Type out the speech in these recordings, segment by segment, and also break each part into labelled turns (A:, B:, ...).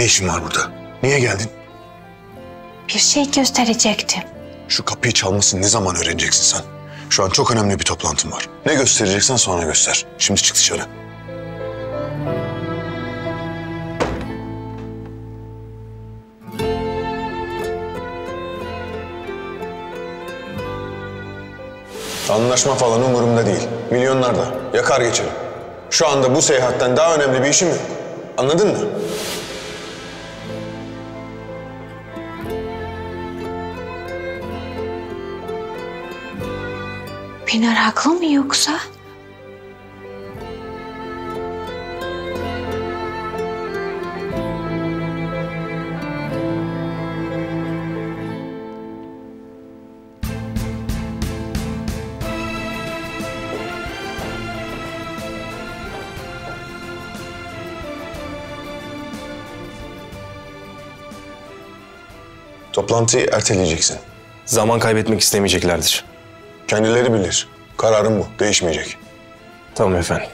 A: Ne işin var burada? Niye geldin?
B: Bir şey gösterecektim.
A: Şu kapıyı çalmasını ne zaman öğreneceksin sen? Şu an çok önemli bir toplantım var. Ne göstereceksen sonra göster. Şimdi çık dışarı. Anlaşma falan umurumda değil. Milyonlar da. Yakar geçerim. Şu anda bu seyahatten daha önemli bir işim yok. Anladın mı?
B: Pinar haklı mı yoksa?
A: Toplantıyı erteleyeceksin.
C: Zaman kaybetmek istemeyeceklerdir.
A: Kendileri bilir. Kararım bu. Değişmeyecek.
C: Tamam efendim.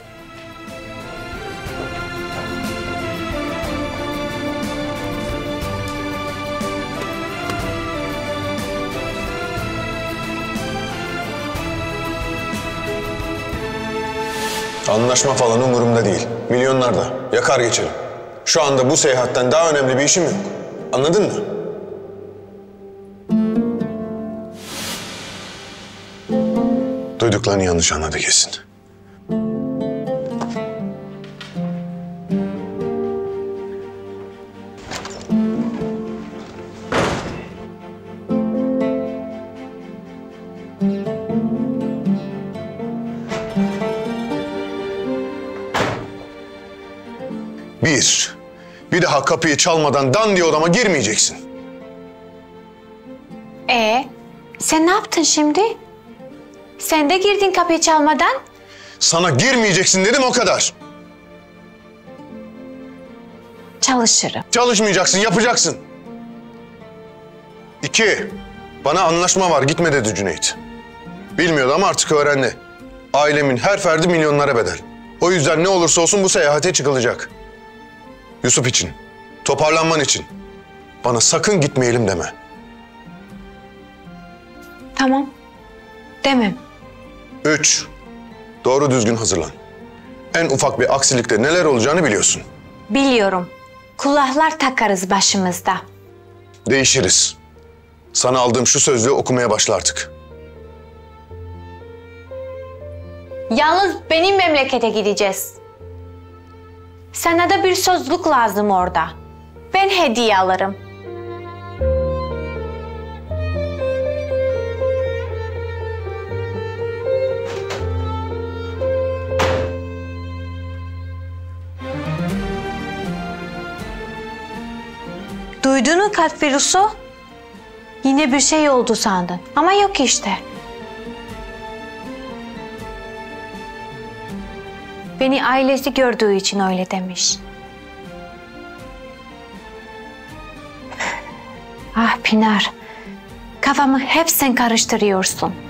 A: Anlaşma falan umurumda değil. Milyonlar da. Yakar geçerim. Şu anda bu seyahatten daha önemli bir işim yok. Anladın mı? Duyduklarını yanlış anladı kesin. Bir, bir daha kapıyı çalmadan dan diye odama girmeyeceksin.
B: E sen ne yaptın şimdi? Sen de girdin kapıyı çalmadan.
A: Sana girmeyeceksin dedim o kadar.
B: Çalışırım.
A: Çalışmayacaksın, yapacaksın. İki, bana anlaşma var gitme dedi Cüneyt. Bilmiyordu ama artık öğrendi. Ailemin her ferdi milyonlara bedel. O yüzden ne olursa olsun bu seyahate çıkılacak. Yusuf için, toparlanman için. Bana sakın gitmeyelim deme.
B: Tamam. Demem.
A: Üç, doğru düzgün hazırlan. En ufak bir aksilikte neler olacağını biliyorsun.
B: Biliyorum. Kulaklar takarız başımızda.
A: Değişiriz. Sana aldığım şu sözlüğü okumaya başla artık.
B: Yalnız benim memlekete gideceğiz. Sana da bir sözlük lazım orada. Ben hediye alırım. Duydun mu kalp virüsü? Yine bir şey oldu sandın. Ama yok işte. Beni ailesi gördüğü için öyle demiş. Ah Pinar, kafamı hep sen karıştırıyorsun.